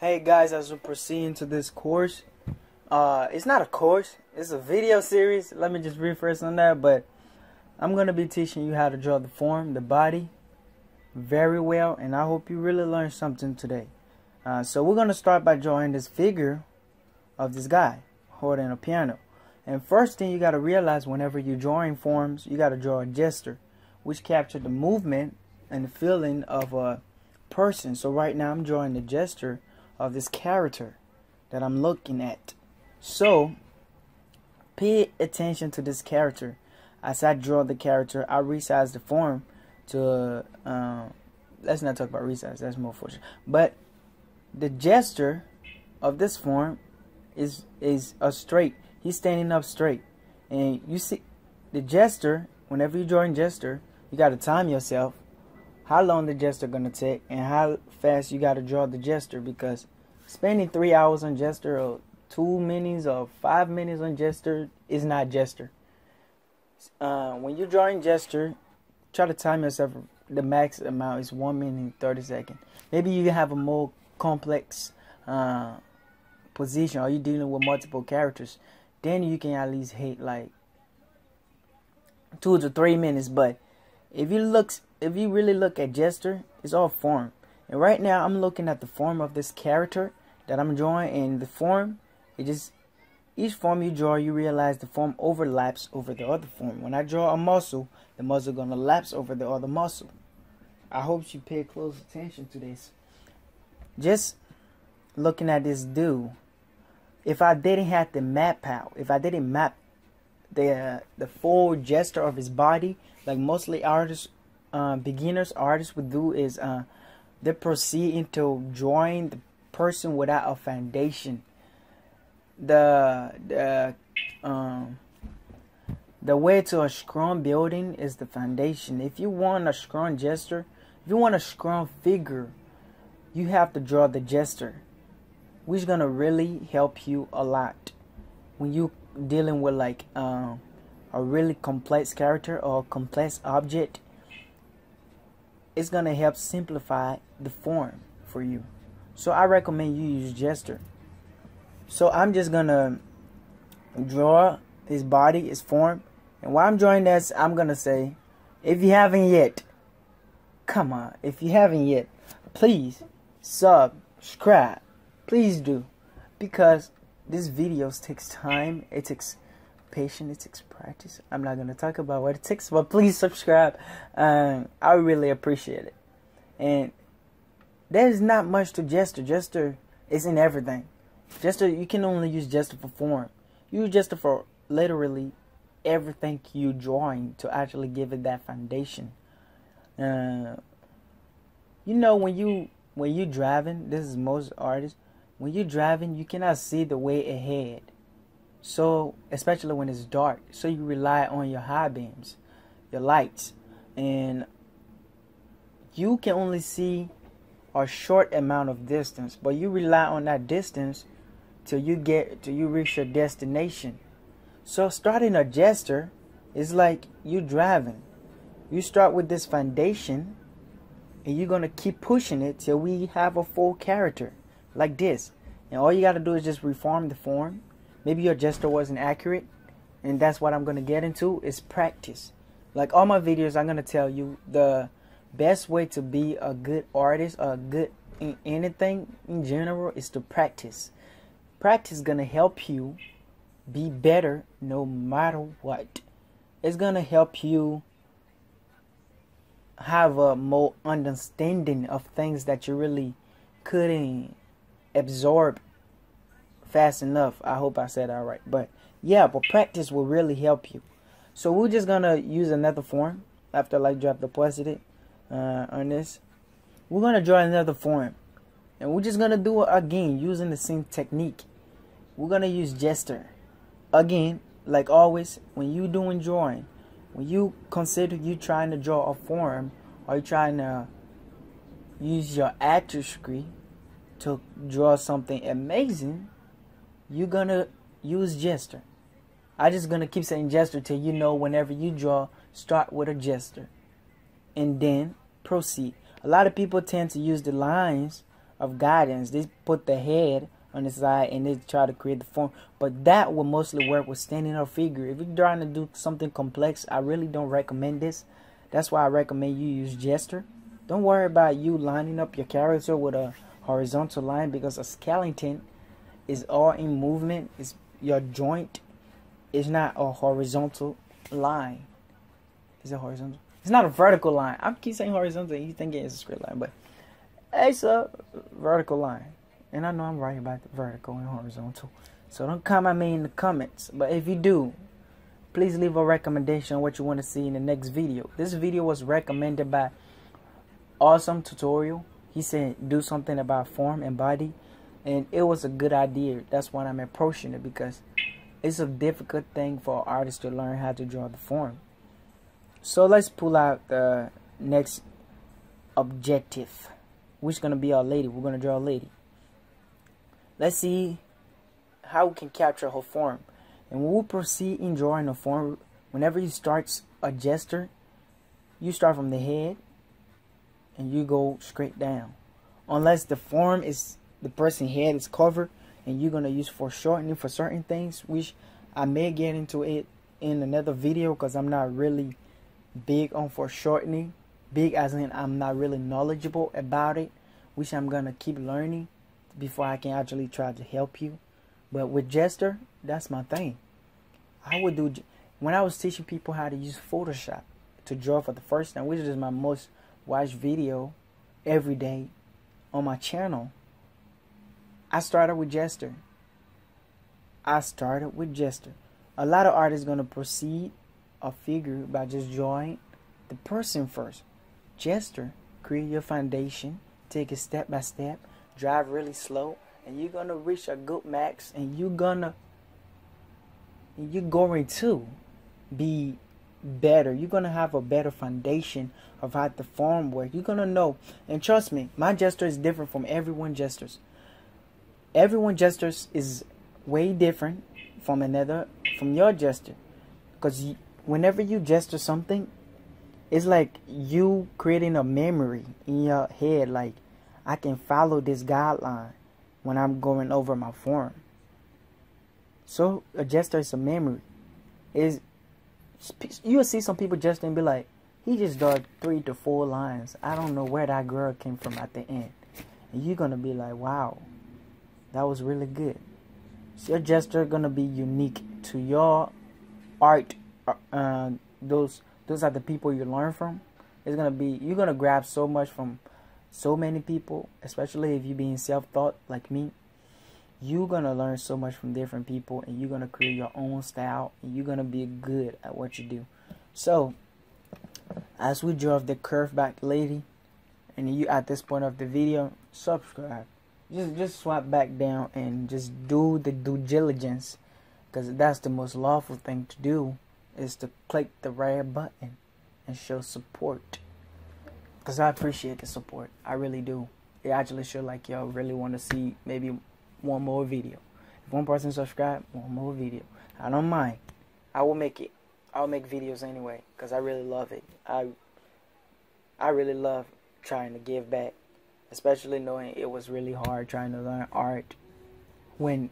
Hey guys, as we proceed into this course, uh, it's not a course, it's a video series. Let me just refresh on that, but I'm going to be teaching you how to draw the form, the body, very well, and I hope you really learned something today. Uh, so we're going to start by drawing this figure of this guy holding a piano. And first thing you got to realize whenever you're drawing forms, you got to draw a gesture, which captures the movement and the feeling of a person. So right now I'm drawing the gesture of this character that I'm looking at. So, pay attention to this character. As I draw the character, I resize the form to, um, let's not talk about resize, that's more fortunate. But the gesture of this form is is a straight. He's standing up straight. And you see, the gesture, whenever you're drawing gesture, you got to time yourself how long the gesture gonna take and how fast you gotta draw the gesture because spending three hours on gesture or two minutes or five minutes on gesture is not gesture. Uh, when you're drawing gesture, try to time yourself. The max amount is one minute and thirty seconds. Maybe you have a more complex uh, position, or you're dealing with multiple characters. Then you can at least hit like two to three minutes. But if you look if you really look at gesture, it's all form. And right now I'm looking at the form of this character that I'm drawing and the form, it just each form you draw you realize the form overlaps over the other form. When I draw a muscle, the muscle gonna lapse over the other muscle. I hope you pay close attention to this. Just looking at this dude, if I didn't have the map out, if I didn't map the uh, the full gesture of his body, like mostly artists uh, beginners artists would do is uh, they proceed into drawing the person without a foundation. The the um, the way to a strong building is the foundation. If you want a strong gesture, if you want a strong figure, you have to draw the gesture, which is gonna really help you a lot when you dealing with like uh, a really complex character or complex object it's going to help simplify the form for you. So I recommend you use gesture. So I'm just going to draw his body, his form. And while I'm drawing this, I'm going to say, if you haven't yet, come on, if you haven't yet, please subscribe. Please do. Because this videos takes time. It takes patience, it takes practice. I'm not gonna talk about what it takes, but please subscribe. Um, I really appreciate it. And there's not much to gesture. Gesture is in everything. Gesture you can only use gesture for form. Use gesture for literally everything you drawing to actually give it that foundation. Uh, you know when you when you driving, this is most artists. When you driving, you cannot see the way ahead so, especially when it's dark, so you rely on your high beams, your lights, and you can only see a short amount of distance, but you rely on that distance till you get till you reach your destination. So, starting a gesture is like you driving. You start with this foundation, and you're gonna keep pushing it till we have a full character like this. And all you gotta do is just reform the form maybe your gesture wasn't accurate and that's what I'm going to get into is practice. Like all my videos I'm going to tell you the best way to be a good artist or good in anything in general is to practice. Practice going to help you be better no matter what. It's going to help you have a more understanding of things that you really couldn't absorb fast enough. I hope I said all right. But yeah, but practice will really help you. So we're just gonna use another form after like drop deposited uh, on this. We're gonna draw another form, and we're just gonna do it again using the same technique. We're gonna use gesture again, like always. When you doing drawing, when you consider you trying to draw a form, or you trying to use your artistry to draw something amazing you're gonna use gesture. I just gonna keep saying gesture till you know whenever you draw, start with a gesture. And then proceed. A lot of people tend to use the lines of guidance. They put the head on the side and they try to create the form. But that will mostly work with standing or figure. If you're trying to do something complex, I really don't recommend this. That's why I recommend you use gesture. Don't worry about you lining up your character with a horizontal line because a skeleton is all in movement. Is your joint is not a horizontal line. Is it horizontal? It's not a vertical line. I keep saying horizontal. You thinking it's a straight line, but it's a vertical line. And I know I'm right about vertical and horizontal. So don't come at me in the comments. But if you do, please leave a recommendation on what you want to see in the next video. This video was recommended by Awesome Tutorial. He said do something about form and body. And it was a good idea. That's why I'm approaching it because it's a difficult thing for artists to learn how to draw the form. So let's pull out the next objective. Which is going to be our lady. We're going to draw a lady. Let's see how we can capture her form. And we'll proceed in drawing a form, whenever you start a gesture, you start from the head and you go straight down. Unless the form is the person head is covered and you're going to use foreshortening for certain things, which I may get into it in another video because I'm not really big on foreshortening. Big as in I'm not really knowledgeable about it, which I'm going to keep learning before I can actually try to help you. But with gesture that's my thing. I would do when I was teaching people how to use Photoshop to draw for the first time, which is my most watched video every day on my channel. I started with gesture. I started with gesture. A lot of artists gonna proceed a figure by just drawing the person first. Gesture, create your foundation, take it step by step, drive really slow, and you're gonna reach a good max, and you're gonna you're going to be better. You're gonna have a better foundation of how the form works. You're gonna know, and trust me, my gesture is different from everyone gestures. Everyone gestures is way different from another from your gesture, because whenever you gesture something, it's like you creating a memory in your head. Like I can follow this guideline when I'm going over my form. So a gesture is a memory. Is you'll see some people just and be like, he just drew three to four lines. I don't know where that girl came from at the end. And you're gonna be like, wow, that was really good. So your gesture gonna be unique to your art. Uh, those those are the people you learn from. It's gonna be you're gonna grab so much from so many people, especially if you're being self-taught like me. You're gonna learn so much from different people, and you're gonna create your own style, and you're gonna be good at what you do. So, as we draw the curve back lady, and you at this point of the video, subscribe. Just just swap back down and just do the due diligence, because that's the most lawful thing to do, is to click the red button and show support. Because I appreciate the support. I really do. It actually show like y'all really want to see maybe one more video. If one person subscribe, one more video. I don't mind. I will make it. I'll make videos anyway because I really love it. I I really love trying to give back, especially knowing it was really hard trying to learn art when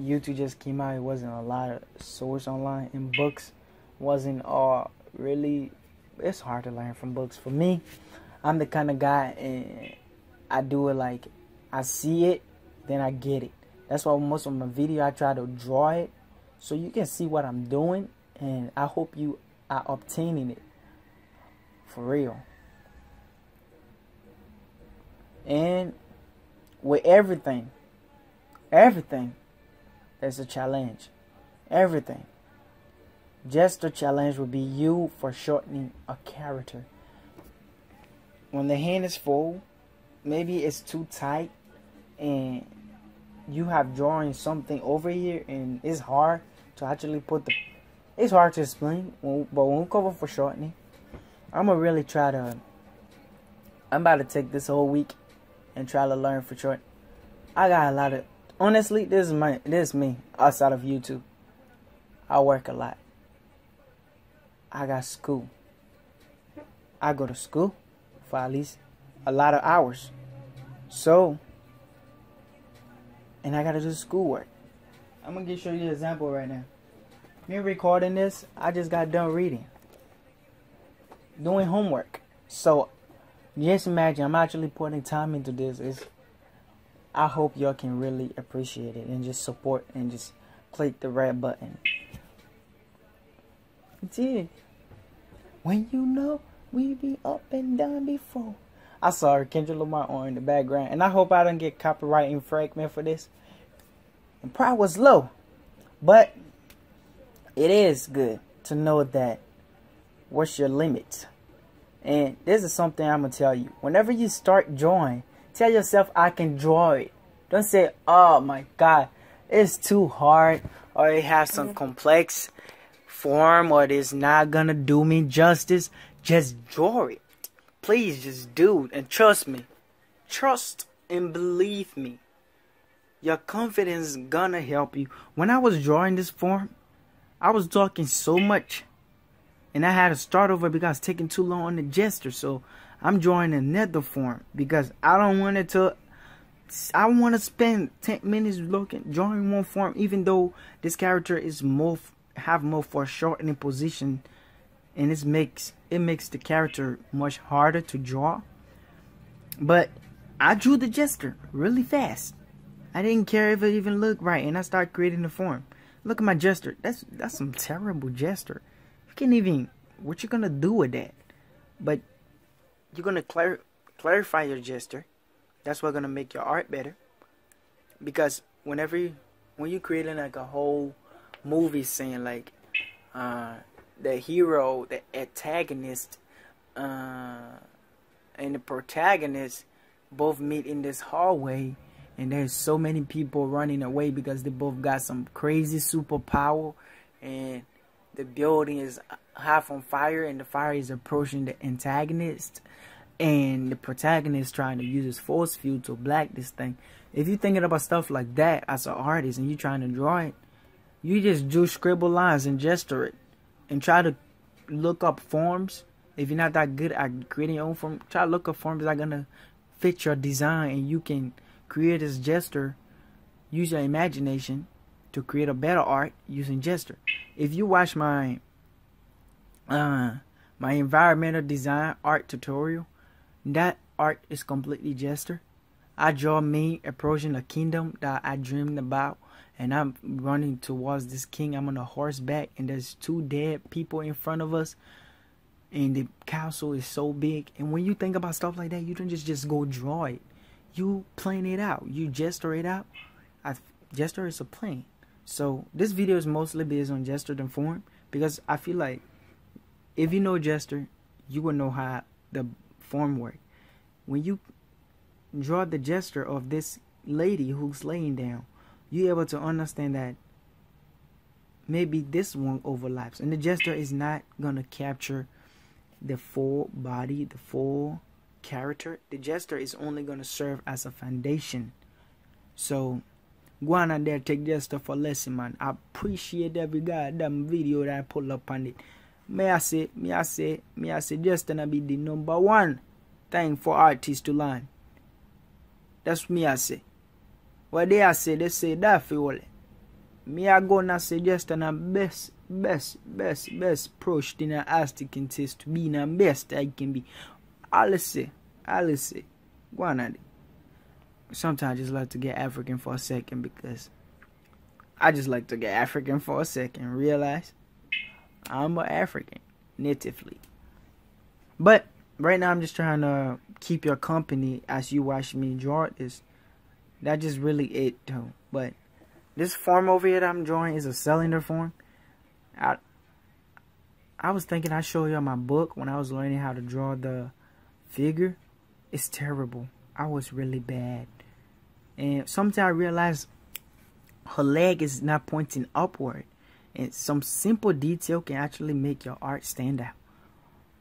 YouTube just came out. It wasn't a lot of source online and books wasn't all really. It's hard to learn from books for me. I'm the kind of guy and I do it like I see it, then I get it. That's why most of my video I try to draw it so you can see what I'm doing and I hope you are obtaining it for real. And with everything, everything, there's a challenge. Everything. Just the challenge would be you foreshortening a character when the hand is full, maybe it's too tight and you have drawing something over here and it's hard to actually put the it's hard to explain but when we cover foreshortening i'm gonna really try to i'm about to take this whole week and try to learn for short i got a lot of honestly this is my this is me outside of youtube i work a lot i got school i go to school for at least a lot of hours. So, and I gotta do schoolwork. I'm gonna show you an example right now. Me recording this, I just got done reading, doing homework. So just imagine I'm actually putting time into this. It's, I hope y'all can really appreciate it and just support and just click the red button. It. When you know we be up and down before. I saw Kendrick Lamar on in the background, and I hope I don't get copyright infringement for this. And pride was low, but it is good to know that what's your limits. And this is something I'm gonna tell you. Whenever you start drawing, tell yourself I can draw it. Don't say, "Oh my God, it's too hard," or it has some mm-hmm. complex form, or it is not gonna do me justice. Just draw it. Please, just do it, and trust me. Trust and believe me. Your confidence is gonna help you. When I was drawing this form, I was talking so much. And I had to start over because it's taking too long on the gesture. So I'm drawing another form because I don't want it to I want to spend 10 minutes looking drawing one form even though this character is more have more foreshortening position and it makes it makes the character much harder to draw. But I drew the gesture really fast. I didn't care if it even looked right, and I started creating the form. Look at my gesture. That's that's some terrible gesture. Can't even. What you gonna do with that? But you're gonna clar clarify your gesture. That's what's gonna make your art better. Because whenever you, when you're creating like a whole movie scene, like uh, the hero, the antagonist, uh, and the protagonist both meet in this hallway and there's so many people running away because they both got some crazy superpower and the building is half on fire and the fire is approaching the antagonist and the protagonist trying to use his force field to black this thing. If you're thinking about stuff like that as an artist and you're trying to draw it you just do scribble lines and gesture it and try to look up forms. If you're not that good at creating your own form try to look up forms that are gonna fit your design and you can create this gesture, use your imagination to create a better art using gesture. If you watch my uh my environmental design art tutorial, that art is completely gesture. I draw me approaching a kingdom that I dreamed about and I'm running towards this king. I'm on a horseback and there's two dead people in front of us and the castle is so big and when you think about stuff like that you don't just just go draw it you plan it out. You gesture it out. I, gesture is a plan. So this video is mostly based on gesture and form because I feel like if you know gesture, you will know how the form work. When you draw the gesture of this lady who's laying down, you're able to understand that maybe this one overlaps and the gesture is not gonna capture the full body, the full character, the gesture is only going to serve as a foundation. So, go on and there take gesture for lesson, man. I appreciate every goddamn video that I pull up on it. May I say, may I say, may I say, just gonna be the number one thing for artists to learn. That's me I say. What they I say, they say that for all. Me I gonna suggest a best, best, best, best approach in an artistic contest to be the best I can be. I'll say, I'll say, go on it. Sometimes I just like to get African for a second because I just like to get African for a second, realize I'm an African natively. But right now I'm just trying to keep your company as you watch me draw this. That's just really it though. But this form over here that I'm drawing is a cylinder form. I I was thinking I'd show you my book when I was learning how to draw the figure, it's terrible. I was really bad. And sometimes I realized her leg is not pointing upward. And some simple detail can actually make your art stand out.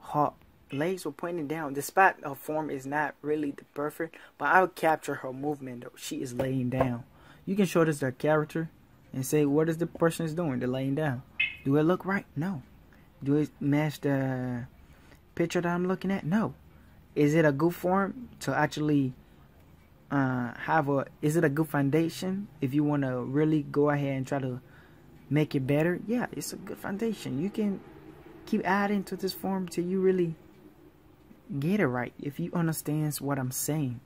Her legs were pointing down. Despite her form is not really the perfect, but I'll capture her movement though. She is laying down. You can show this their character and say what is the person is doing. They're laying down. Do it look right? No. Do it match the picture that I'm looking at? No is it a good form to actually uh, have a is it a good foundation? If you want to really go ahead and try to make it better yeah it's a good foundation. You can keep adding to this form till you really get it right if you understand what i'm saying.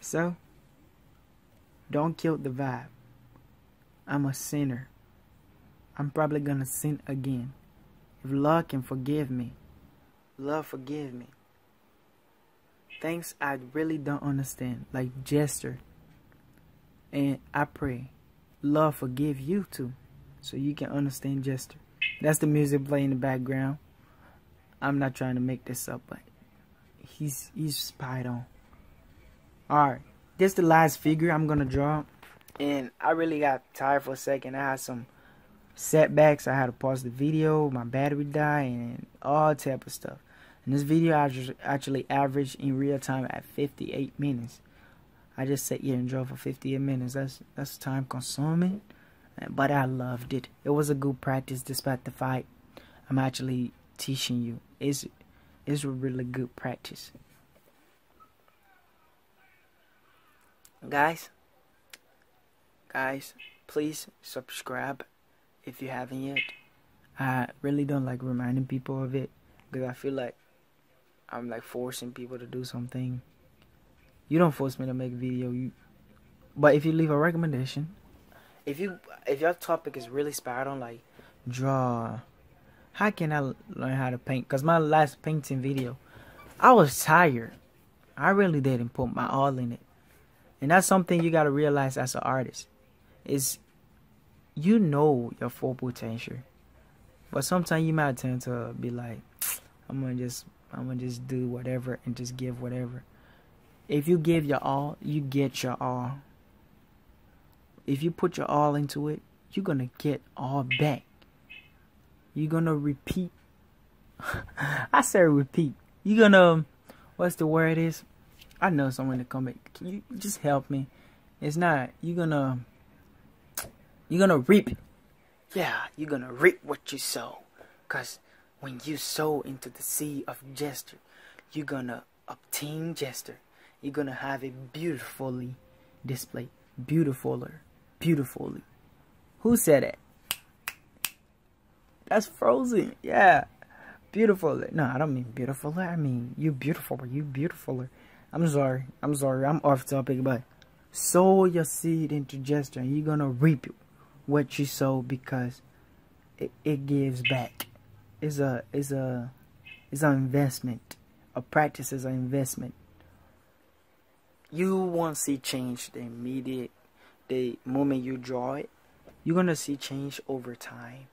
So don't kill the vibe. I'm a sinner. I'm probably gonna sin again. If love can forgive me love forgive me things I really don't understand, like gesture. And I pray, love forgive you too, so you can understand gesture. That's the music playing in the background. I'm not trying to make this up, but he's he's spied on. Alright, this is the last figure I'm gonna draw. And I really got tired for a second. I had some setbacks. I had to pause the video, my battery died, and all type of stuff. And this video actually averaged in real time at 58 minutes. I just sat here and drove for 58 minutes. That's that's time consuming, but I loved it. It was a good practice despite the fight. I'm actually teaching you. It's it's a really good practice. Guys, guys, please subscribe if you haven't yet. I really don't like reminding people of it because I feel like I'm like forcing people to do something. You don't force me to make video. You, but if you leave a recommendation, if you if your topic is really spot on, like draw, how can I learn how to paint? Cause my last painting video, I was tired. I really didn't put my all in it, and that's something you gotta realize as an artist. Is you know your full potential, but sometimes you might tend to be like, I'm gonna just I'm gonna just do whatever and just give whatever. If you give your all, you get your all. If you put your all into it, you're gonna get all back. You're gonna repeat. I say repeat. You're gonna, um, what's the word is? I know someone to come back. Can you just help me? It's not. You're gonna, you're gonna reap. Yeah, you're gonna reap what you sow. Cause when you sow into the sea of gesture, you're gonna obtain gesture. You're gonna have it beautifully displayed. Beautifuler. Beautifully. Who said it? That's frozen. Yeah. Beautifuler. No, I don't mean beautifuler. I mean you beautiful. You beautifuler. I'm sorry. I'm sorry. I'm off topic, but sow your seed into gesture and you're gonna reap what you sow because it, it gives back is a is a is an investment. A practice is an investment. You won't see change the immediate the moment you draw it. You're gonna see change over time.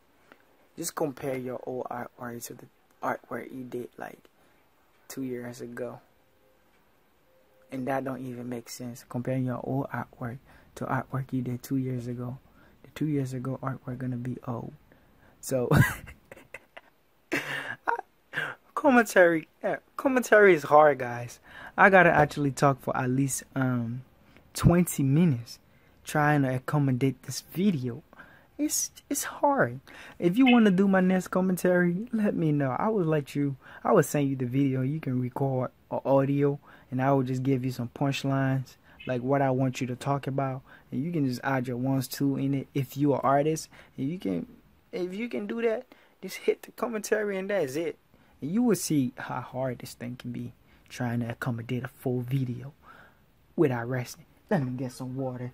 Just compare your old artwork to the artwork you did like two years ago. And that don't even make sense. Comparing your old artwork to artwork you did two years ago. The two years ago artwork gonna be old. So commentary yeah, commentary is hard guys. I gotta actually talk for at least um 20 minutes trying to accommodate this video. It's it's hard. If you want to do my next commentary let me know. I will let you i will send you the video. You can record audio and i will just give you some punchlines like what i want you to talk about. And you can just add your ones two in it if you're an artist. And you can if you can do that just hit the commentary and that's it you will see how hard this thing can be trying to accommodate a full video without resting. Let me get some water.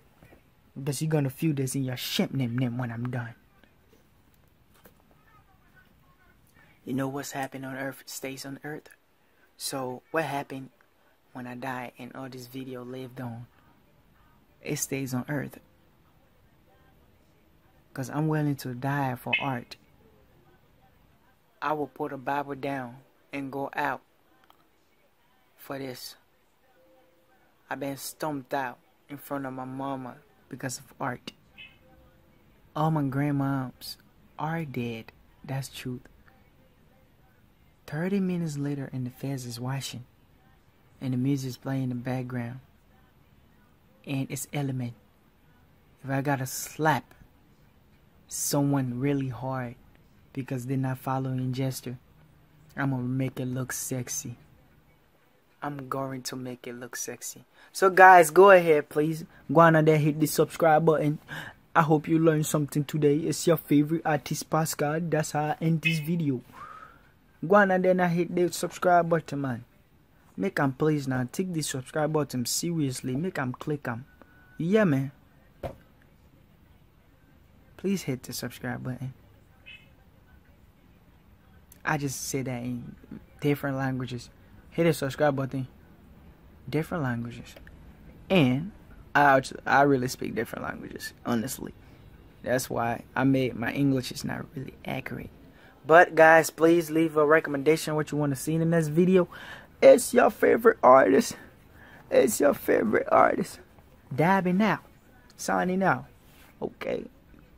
Because you're gonna feel this in your shimp nim nim when I'm done. You know what's happened on earth stays on earth. So what happened when I die and all this video lived on? It stays on earth. Cause I'm willing to die for art. I will put a Bible down and go out for this. I've been stumped out in front of my mama because of art. All my grandmoms are dead. That's truth. 30 minutes later and the feds is watching and the music's playing in the background and it's element if i gotta slap someone really hard because they're not following gesture. I'm gonna make it look sexy. I'm going to make it look sexy. So guys, go ahead, please. Go on there, hit the subscribe button. I hope you learned something today. It's your favorite artist, Pascal. That's how I end this video. Go on there and hit the subscribe button, man. Make them please now. Take the subscribe button seriously. Make them click them. Yeah, man. Please hit the subscribe button. I just say that in different languages. Hit the subscribe button. Different languages. And I I really speak different languages, honestly. That's why I made my English is not really accurate. But guys, please leave a recommendation what you want to see in the next video. It's your favorite artist. It's your favorite artist. Dabbing now. Signing out. Okay.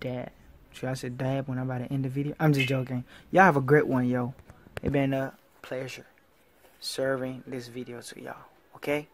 Dab. Should I say dab when I'm about to end the video? I'm just joking. Y'all have a great one, yo. It been a pleasure serving this video to y'all. Okay?